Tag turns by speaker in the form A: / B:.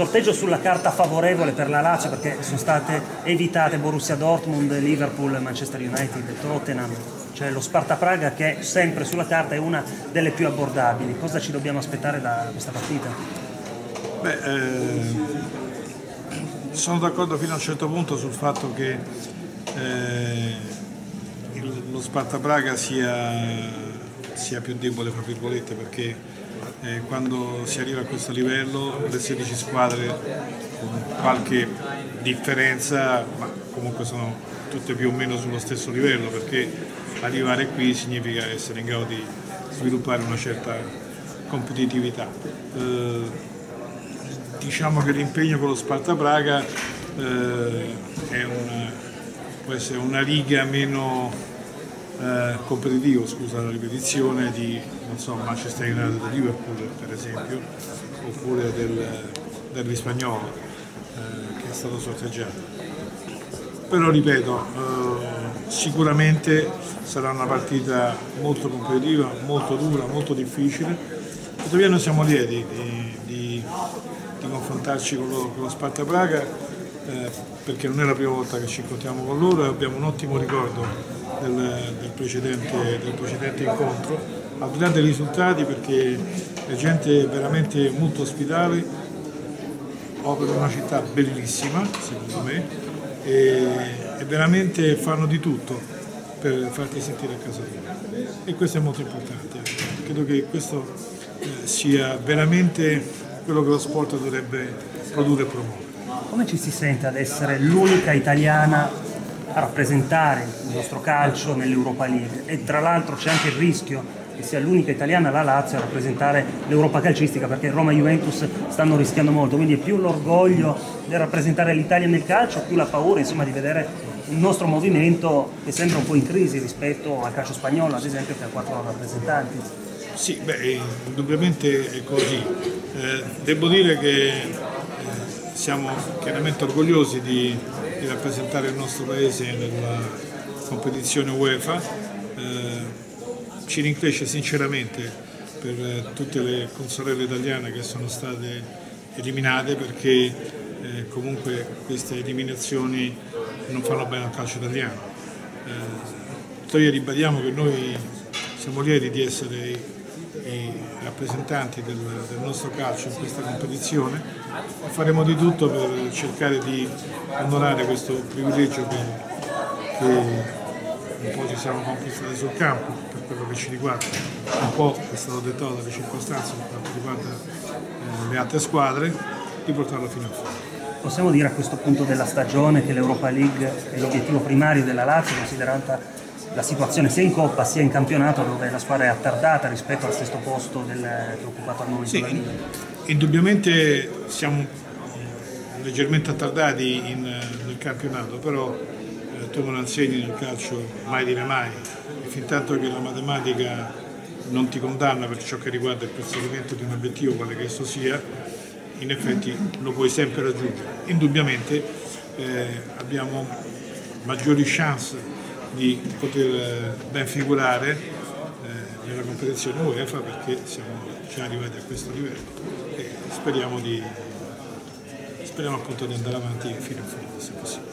A: sorteggio sulla carta favorevole per la Lazio perché sono state evitate Borussia Dortmund, Liverpool, Manchester United, Tottenham, cioè lo Sparta Praga che sempre sulla carta è una delle più abbordabili. Cosa ci dobbiamo aspettare da questa partita?
B: Beh, eh, sono d'accordo fino a un certo punto sul fatto che eh, il, lo Sparta Praga sia sia più debole fra virgolette perché eh, quando si arriva a questo livello le 16 squadre con qualche differenza ma comunque sono tutte più o meno sullo stesso livello perché arrivare qui significa essere in grado di sviluppare una certa competitività. Eh, diciamo che l'impegno con lo Sparta Praga eh, una, può essere una riga meno eh, competitivo, scusa la ripetizione, di so, Manchester United e Liverpool per esempio, oppure del, del Rispagnolo eh, che è stato sorteggiato. Però ripeto, eh, sicuramente sarà una partita molto competitiva, molto dura, molto difficile, tuttavia noi siamo lieti di, di, di confrontarci con lo, con lo Sparta Praga eh, perché non è la prima volta che ci incontriamo con loro e abbiamo un ottimo ricordo del, del, precedente, del precedente incontro, al di là dei risultati perché è gente veramente molto ospitale, opera una città bellissima secondo me e, e veramente fanno di tutto per farti sentire a casa tua. E questo è molto importante, credo che questo eh, sia veramente quello che lo sport dovrebbe produrre e promuovere.
A: Come ci si sente ad essere l'unica italiana a rappresentare il nostro calcio nell'Europa League? E tra l'altro c'è anche il rischio che sia l'unica italiana la Lazio a rappresentare l'Europa calcistica perché Roma e Juventus stanno rischiando molto, quindi è più l'orgoglio di rappresentare l'Italia nel calcio, più la paura insomma, di vedere il nostro movimento che sembra un po' in crisi rispetto al calcio spagnolo ad esempio che ha quattro rappresentanti.
B: Sì, beh, indubbiamente è così. Eh, devo dire che siamo chiaramente orgogliosi di, di, rappresentare il nostro paese nella competizione UEFA, eh, ci rincresce sinceramente per eh, tutte le consorelle italiane che sono state eliminate perché eh, comunque queste eliminazioni non fanno bene al calcio italiano. Eh, tuttavia ribadiamo che noi siamo lieti di essere i rappresentanti del, del, nostro calcio in questa competizione e faremo di tutto per cercare di onorare questo privilegio che, che un po' ci siamo conquistati sul campo per quello che ci riguarda, un po' è stato dettato dalle circostanze per quanto riguarda eh, le altre squadre, di portarlo fino a fondo.
A: Possiamo dire a questo punto della stagione che l'Europa League è l'obiettivo primario della Lazio, considerata la situazione sia in Coppa sia in campionato dove la squadra è attardata rispetto al sesto posto del, che è occupato al momento sì,
B: Indubbiamente siamo leggermente attardati in, nel campionato, però eh, tu lo insegni nel calcio mai dire mai e fin tanto che la matematica non ti condanna per ciò che riguarda il perseguimento di un obiettivo, quale che esso sia, in effetti lo puoi sempre raggiungere. Indubbiamente eh, abbiamo maggiori chance di poter eh, ben figurare eh, nella competizione UEFA perché siamo già arrivati a questo livello e speriamo, di, speriamo appunto di andare avanti fino in fondo se possibile.